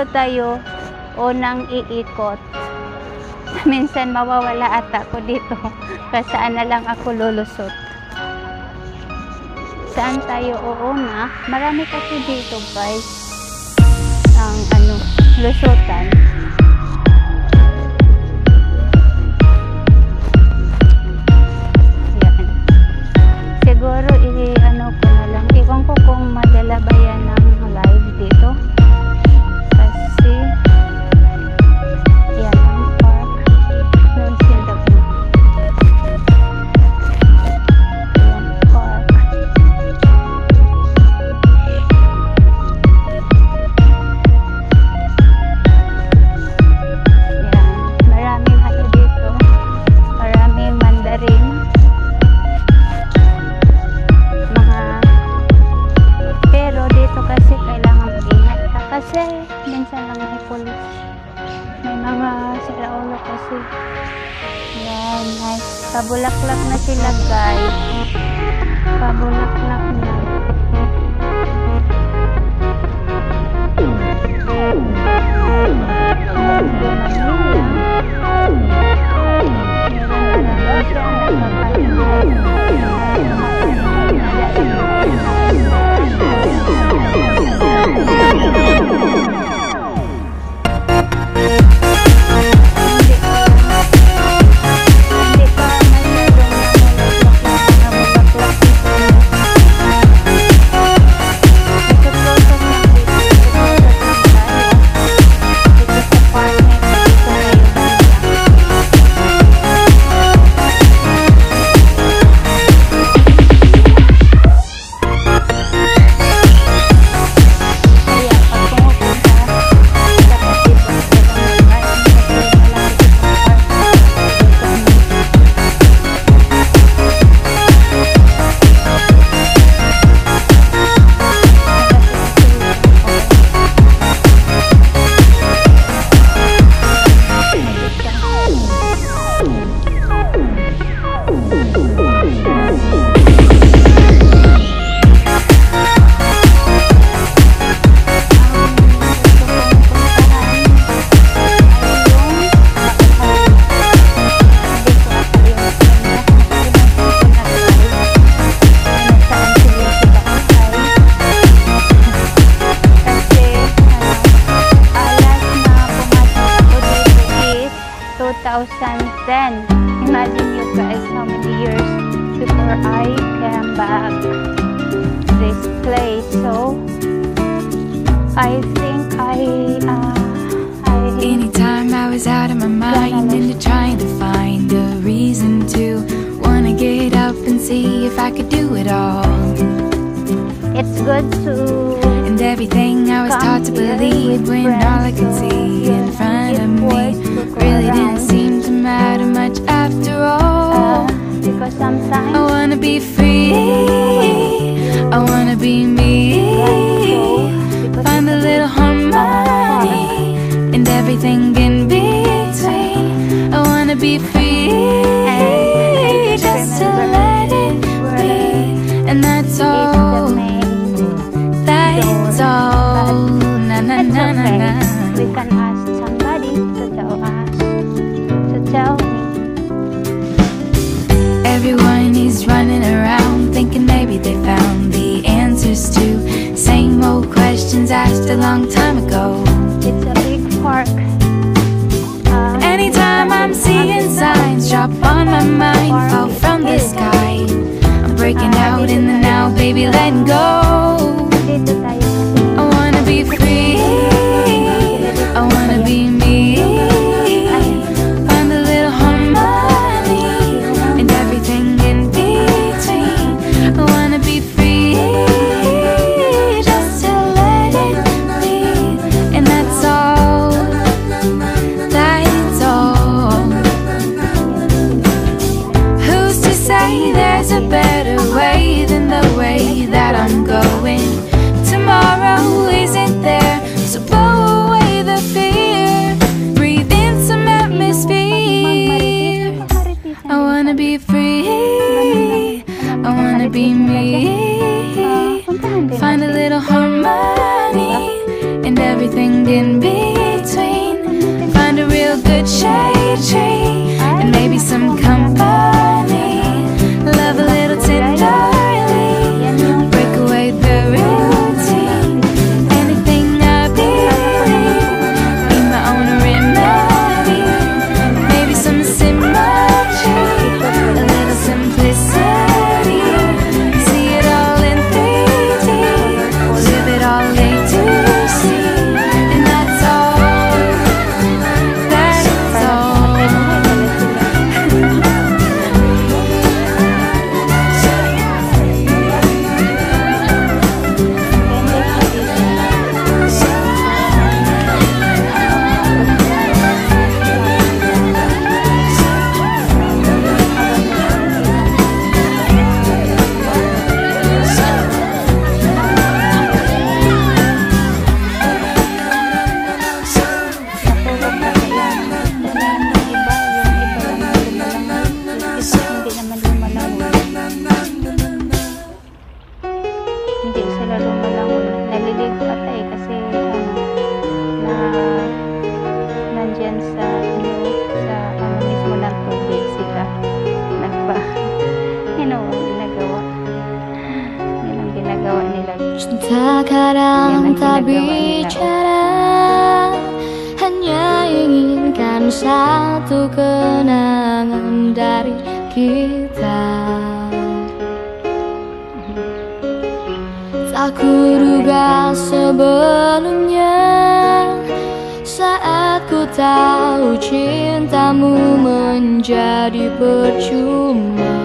dito tayo unang iikot. Minsan mawawala ata ako dito. Kasaan na lang ako lulusot. Saan tayo uuna? Marami kasi dito guys. Ang ano, lusutan. Kasi. Yan, nice. Pabulaklak na sila guys. Pabulaklak na. Hindi I could do it all. it's good to And everything I was taught to believe when all I could see in front of me really didn't seem to matter much after all. uh, because sometimes I wanna be free. I wanna be me. Find a little harmony and everything in between. I wanna be free. Thinking maybe they found the answers to same old questions asked a long time ago. It's a big park. Uh, Anytime I'm seeing signs drop on my mind, fall from the sky. I'm breaking out in the now, baby, letting go. I wanna be free. I wanna be me. Find a little harmony and everything in between. Find a real good shade tree and maybe some. satu kenangan dari kita. Tak kuduga sebelumnya Saat ku tahu cintamu menjadi percuma.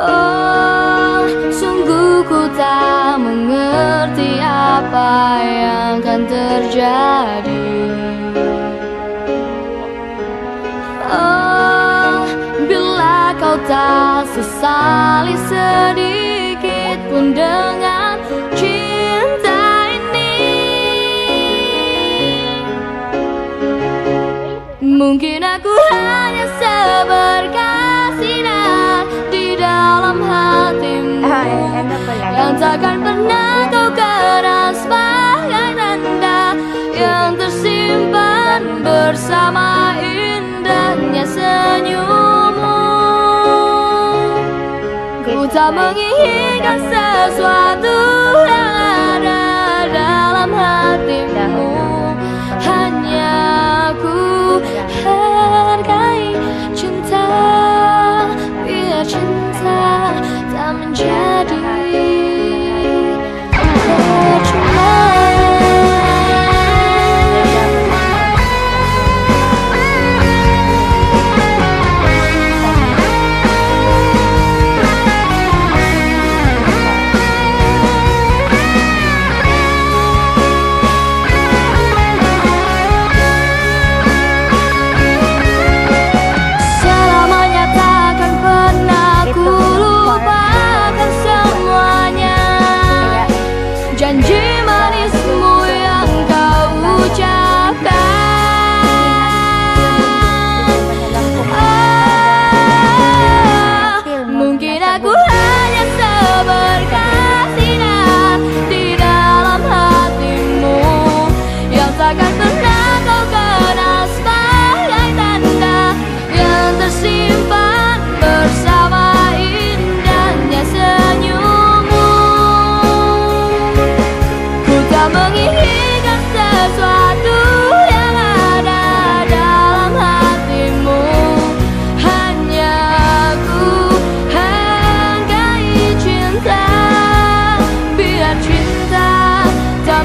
Oh mengerti apa yang akan terjadi Oh, bila kau tak sesali sedikit pun dengan cinta ini Mungkin aku hanya sebab. yang takkan pernah tahu keras bagai anda yang tersimpan bersama indahnya senyummu. Ku tak menginginkan sesuatu.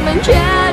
diamond jam.